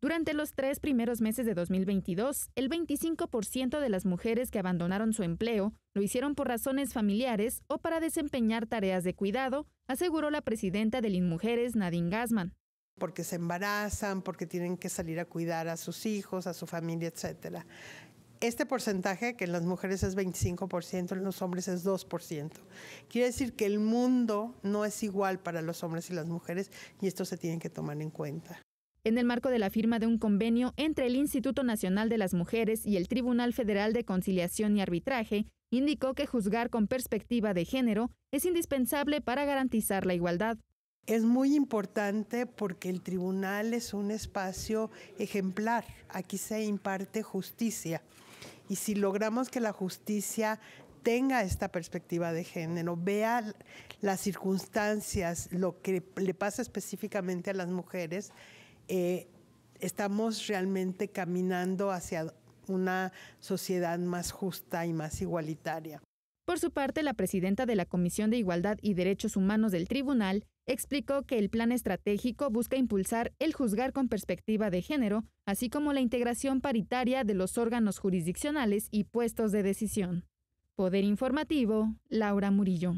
Durante los tres primeros meses de 2022, el 25% de las mujeres que abandonaron su empleo lo hicieron por razones familiares o para desempeñar tareas de cuidado, aseguró la presidenta del InMujeres, Nadine Gassman. Porque se embarazan, porque tienen que salir a cuidar a sus hijos, a su familia, etc. Este porcentaje, que en las mujeres es 25%, en los hombres es 2%. Quiere decir que el mundo no es igual para los hombres y las mujeres y esto se tiene que tomar en cuenta en el marco de la firma de un convenio entre el Instituto Nacional de las Mujeres y el Tribunal Federal de Conciliación y Arbitraje, indicó que juzgar con perspectiva de género es indispensable para garantizar la igualdad. Es muy importante porque el tribunal es un espacio ejemplar. Aquí se imparte justicia. Y si logramos que la justicia tenga esta perspectiva de género, vea las circunstancias, lo que le pasa específicamente a las mujeres, eh, estamos realmente caminando hacia una sociedad más justa y más igualitaria. Por su parte, la presidenta de la Comisión de Igualdad y Derechos Humanos del Tribunal explicó que el plan estratégico busca impulsar el juzgar con perspectiva de género, así como la integración paritaria de los órganos jurisdiccionales y puestos de decisión. Poder Informativo, Laura Murillo.